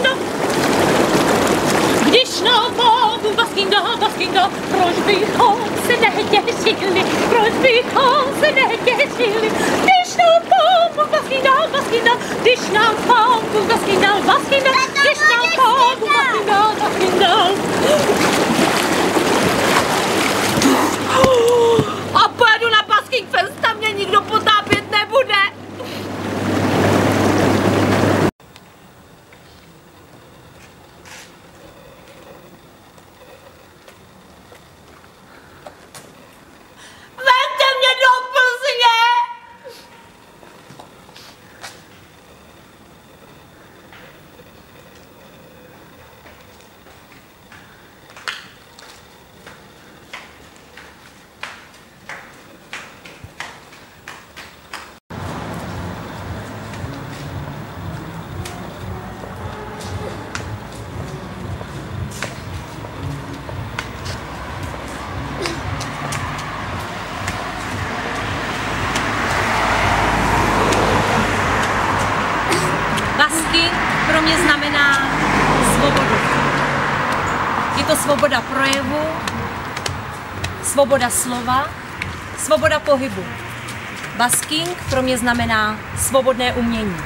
dal. Když nám pán Bůh lásky dal, lásky dal, proč bychom se netěšili, proč bychom se netěšili, když nám pán Bůh lásky dal, lásky dal, když nám pán Bůh lásky dal, lásky dal, když nám pán mě znamená svobodu. Je to svoboda projevu, svoboda slova, svoboda pohybu. Basking pro mě znamená svobodné umění.